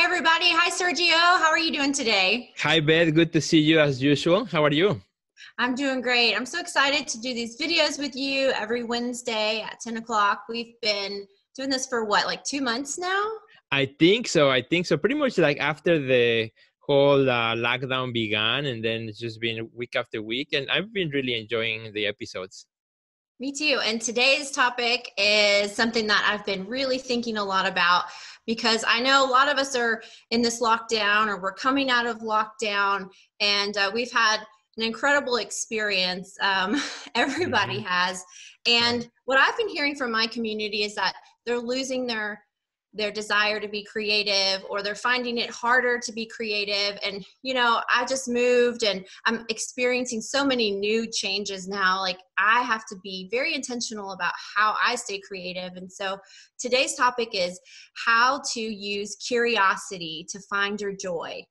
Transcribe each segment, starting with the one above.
Hi, everybody. Hi, Sergio. How are you doing today? Hi, Beth. Good to see you as usual. How are you? I'm doing great. I'm so excited to do these videos with you every Wednesday at 10 o'clock. We've been doing this for what, like two months now? I think so. I think so. Pretty much like after the whole uh, lockdown began, and then it's just been week after week, and I've been really enjoying the episodes. Me too. And today's topic is something that I've been really thinking a lot about because I know a lot of us are in this lockdown or we're coming out of lockdown and uh, we've had an incredible experience. Um, everybody mm-hmm. has. And what I've been hearing from my community is that they're losing their their desire to be creative or they're finding it harder to be creative. And you know i just moved and i'm experiencing so many new changes now. Like i have to be very intentional about how i stay creative. And so today's topic is how to use curiosity to find your joy.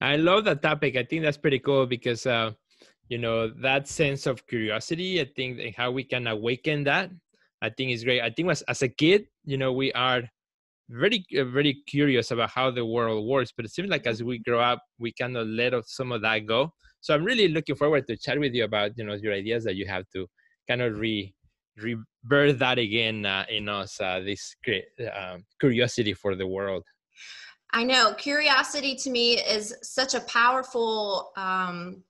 I love that topic. I think that's pretty cool because uh you know that sense of curiosity i think and how we can awaken that i think is great. I think as, as a kid you know we are very uh, very curious about how the world works but it seems like as we grow up we kind of let some of that go. So i'm really looking forward to chat with you about you know your ideas that you have to kind of re rebirth that again uh, in us uh, this uh, curiosity for the world. I know. Curiosity to me is such a powerful um,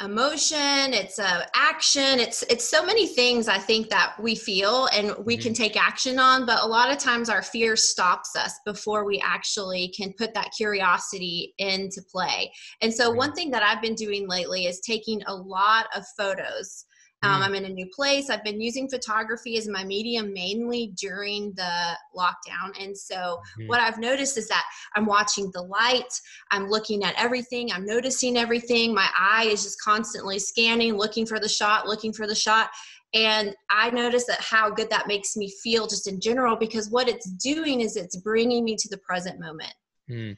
emotion it's a uh, action it's it's so many things i think that we feel and we mm-hmm. can take action on but a lot of times our fear stops us before we actually can put that curiosity into play and so one thing that i've been doing lately is taking a lot of photos um, mm. I'm in a new place. I've been using photography as my medium mainly during the lockdown. And so, mm-hmm. what I've noticed is that I'm watching the light, I'm looking at everything, I'm noticing everything. My eye is just constantly scanning, looking for the shot, looking for the shot. And I notice that how good that makes me feel just in general because what it's doing is it's bringing me to the present moment. Mm.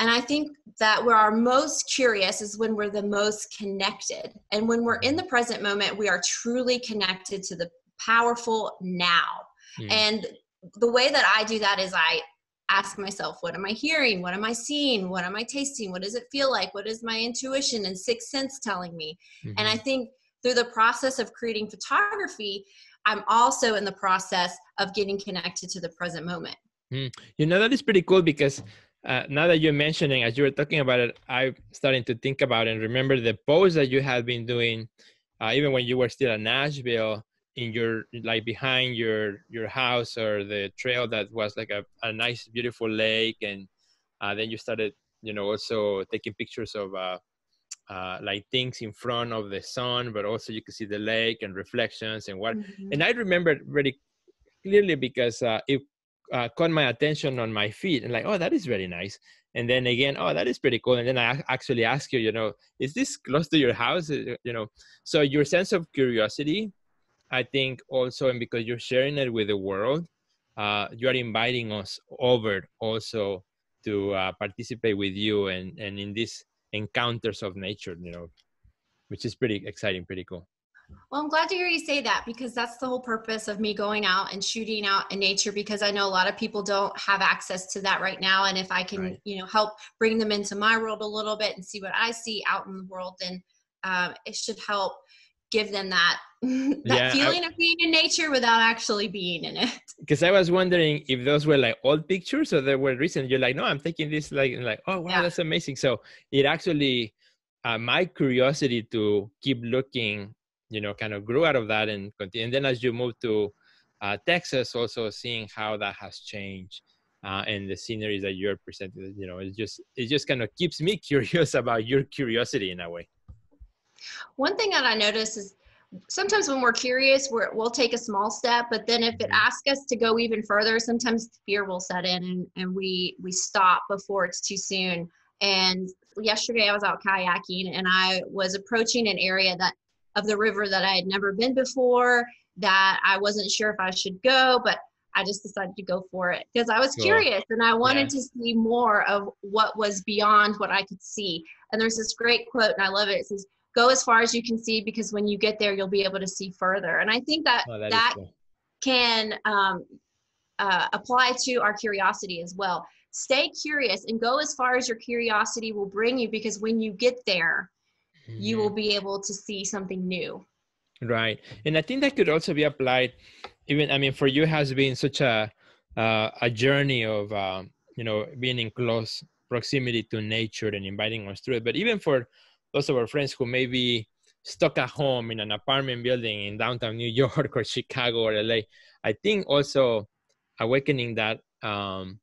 And I think that we're our most curious is when we're the most connected. And when we're in the present moment, we are truly connected to the powerful now. Mm. And the way that I do that is I ask myself, what am I hearing? What am I seeing? What am I tasting? What does it feel like? What is my intuition and sixth sense telling me? Mm-hmm. And I think through the process of creating photography, I'm also in the process of getting connected to the present moment. Mm. You know, that is pretty cool because uh, now that you're mentioning, as you were talking about it, I'm starting to think about and remember the posts that you had been doing, uh, even when you were still in Nashville, in your like behind your your house or the trail that was like a, a nice beautiful lake, and uh, then you started, you know, also taking pictures of uh, uh, like things in front of the sun, but also you could see the lake and reflections and what. Mm-hmm. And I remember very clearly because uh, it uh, caught my attention on my feet and like, oh, that is very nice. And then again, oh, that is pretty cool. And then I actually ask you, you know, is this close to your house? Uh, you know, so your sense of curiosity, I think also, and because you're sharing it with the world, uh, you are inviting us over also to uh, participate with you and, and in these encounters of nature, you know, which is pretty exciting, pretty cool. Well, I'm glad to hear you say that because that's the whole purpose of me going out and shooting out in nature because I know a lot of people don't have access to that right now. And if I can, right. you know, help bring them into my world a little bit and see what I see out in the world, then um, it should help give them that that yeah, feeling I, of being in nature without actually being in it. Because I was wondering if those were like old pictures or they were recent. You're like, no, I'm taking this like like, oh wow, yeah. that's amazing. So it actually uh, my curiosity to keep looking you know kind of grew out of that and continue. And then as you move to uh, Texas, also seeing how that has changed uh, and the sceneries that you're presenting, you know, it just it just kind of keeps me curious about your curiosity in a way. One thing that I notice is sometimes when we're curious, we will take a small step, but then if it mm-hmm. asks us to go even further, sometimes fear will set in and, and we we stop before it's too soon. And yesterday I was out kayaking and I was approaching an area that of the river that I had never been before, that I wasn't sure if I should go, but I just decided to go for it because I was cool. curious and I wanted yeah. to see more of what was beyond what I could see. And there's this great quote, and I love it. It says, Go as far as you can see because when you get there, you'll be able to see further. And I think that oh, that, that cool. can um, uh, apply to our curiosity as well stay curious and go as far as your curiosity will bring you because when you get there, mm-hmm. you will mm-hmm. be able to see something new. Right. And I think that could also be applied even I mean for you has been such a uh, a journey of um, you know being in close proximity to nature and inviting us through it. But even for those of our friends who may be stuck at home in an apartment building in downtown New York or Chicago or LA, I think also awakening that um,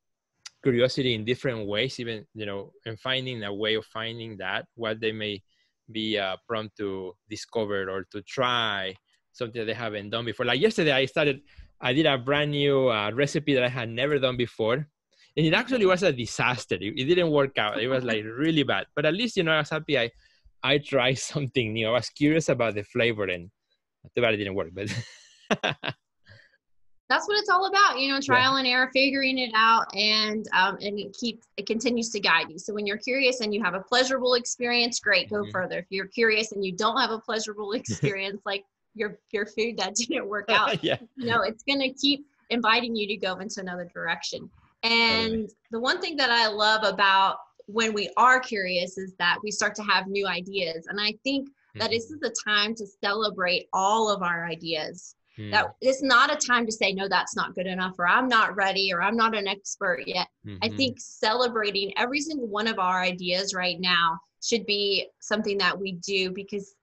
curiosity in different ways, even you know, and finding a way of finding that what they may be uh, prompt to discover or to try something that they haven't done before. Like yesterday, I started, I did a brand new uh, recipe that I had never done before. And it actually was a disaster. It, it didn't work out. It was like really bad. But at least, you know, I was happy I, I tried something new. I was curious about the flavor and too bad it didn't work, but that's what it's all about you know trial yeah. and error figuring it out and um, and it keeps it continues to guide you so when you're curious and you have a pleasurable experience great go mm-hmm. further if you're curious and you don't have a pleasurable experience like your your food that didn't work out yeah. you know it's going to keep inviting you to go into another direction and the one thing that i love about when we are curious is that we start to have new ideas and i think mm-hmm. that this is the time to celebrate all of our ideas mm. that it's not a time to say no that's not good enough or i'm not ready or i'm not an expert yet mm-hmm. i think celebrating every single one of our ideas right now should be something that we do because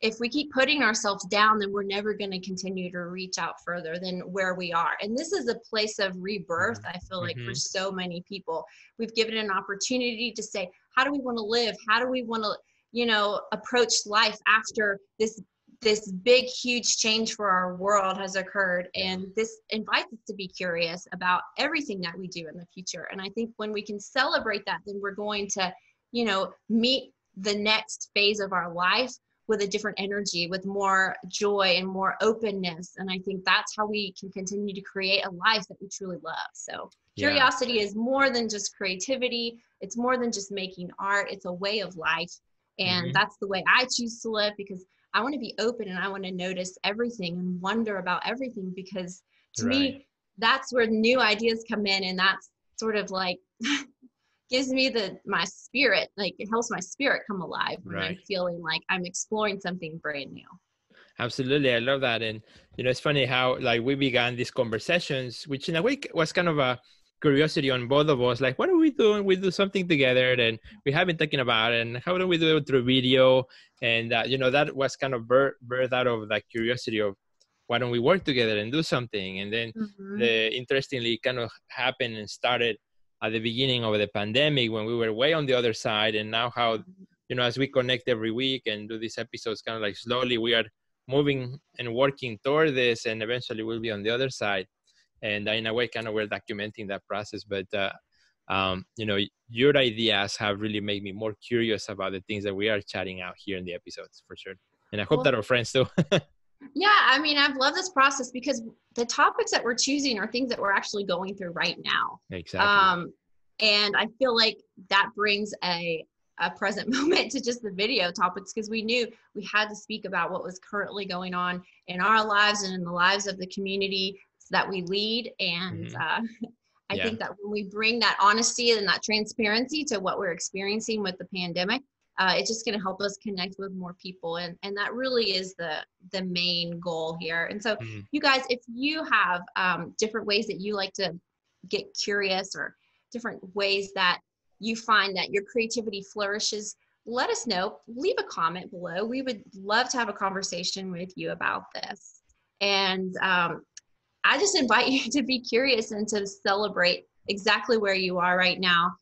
if we keep putting ourselves down then we're never going to continue to reach out further than where we are and this is a place of rebirth i feel like mm-hmm. for so many people we've given an opportunity to say how do we want to live how do we want to you know approach life after this this big huge change for our world has occurred and this invites us to be curious about everything that we do in the future. And i think when we can celebrate that then we're going to you know meet the next phase of our life with a different energy with more joy and more openness. And i think that's how we can continue to create a life that we truly love. So curiosity yeah. is more than just creativity. It's more than just making art. It's a way of life. And mm-hmm. that's the way i choose to live because I want to be open and I want to notice everything and wonder about everything because to right. me, that's where new ideas come in and that's sort of like gives me the my spirit like it helps my spirit come alive when right. i'm feeling like i'm exploring something brand new absolutely i love that and you know it's funny how like we began these conversations which in a way was kind of a curiosity on both of us like what are we doing we do something together and we have been talking about it and how do we do it through video? And uh, you know that was kind of birth, birth out of that curiosity of why don't we work together and do something? And then mm-hmm. the interestingly kind of happened and started at the beginning of the pandemic when we were way on the other side and now how you know as we connect every week and do these episodes kind of like slowly we are moving and working toward this and eventually we'll be on the other side and in a way kind of we're documenting that process but uh, um, you know your ideas have really made me more curious about the things that we are chatting out here in the episodes for sure. And i hope well, that our friends too. Yeah i mean i've loved this process because the topics that we're choosing are things that we're actually going through right now. Exactly. Um, and i feel like that brings a a present moment to just the video topics because we knew we had to speak about what was currently going on in our lives and in the lives of the community that we lead. And mm-hmm. uh, I yeah. think that when we bring that honesty and that transparency to what we're experiencing with the pandemic, uh, it's just going to help us connect with more people and and that really is the the main goal here and so mm-hmm. you guys if you have um, different ways that you like to get curious or different ways that you find that your creativity flourishes let us know leave a comment below we would love to have a conversation with you about this and um, I just invite you to be curious and to celebrate exactly where you are right now,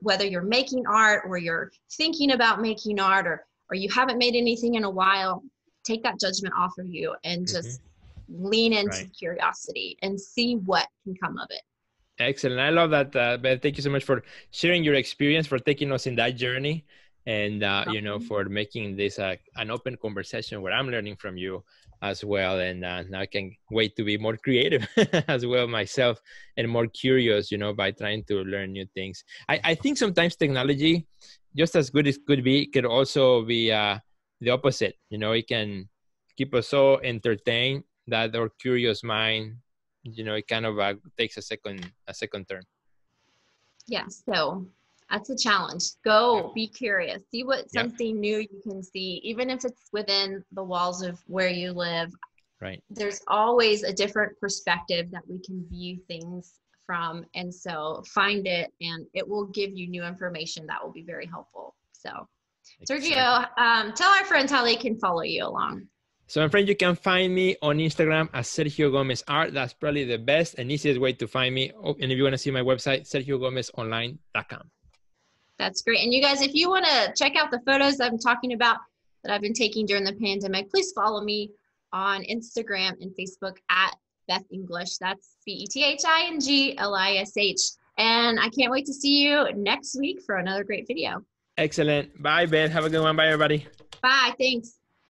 whether you're making art or you're thinking about making art or, or you haven't made anything in a while. Take that judgment off of you and mm-hmm. just mm-hmm. lean into right. curiosity and see what can come of it. Excellent. I love that, uh, Beth. Thank you so much for sharing your experience, for taking us in that journey, and uh, you know, for making this uh, an open conversation where I'm learning from you as well and uh, i can wait to be more creative as well myself and more curious you know by trying to learn new things. I, I think sometimes technology just as good as could be could also be uh, the opposite you know it can keep us so entertained that our curious mind you know it kind of uh, takes a second a second turn. Yeah, so that's a challenge. Go be curious. See what something new you can see, even if it's within the walls of where you live. Right. There's always a different perspective that we can view things from. And so find it and it will give you new information that will be very helpful. So, Sergio, um, tell our friends how they can follow you along. So, my friend, you can find me on Instagram as Sergio Gomez Art. That's probably the best and easiest way to find me. Oh, and if you want to see my website, sergio gomez sergiogomezonline.com. That's great. And you guys, if you want to check out the photos I'm talking about that I've been taking during the pandemic, please follow me on Instagram and Facebook at Beth Inglish. That's B E T H I N G L I S H. And I can't wait to see you next week for another great video. Excellent. Bye, Beth. Have a good one. Bye, everybody. Bye. Thanks.